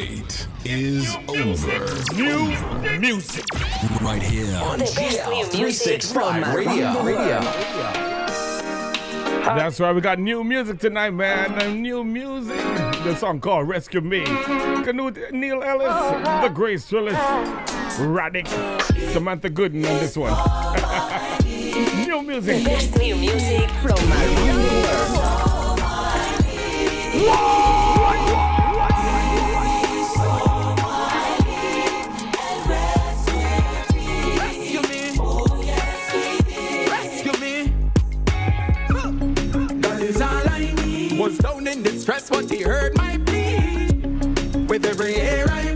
night is over. New music. Right here on The best new music from 365 around Radio. That's right, we got new music tonight, man. New music. The song called Rescue Me. Canute Neil Ellis, oh, The Grace Trillis, Radic, Samantha Gooden on this one. new music. The music. best new music from Was down in distress, but he heard my plea. With every air I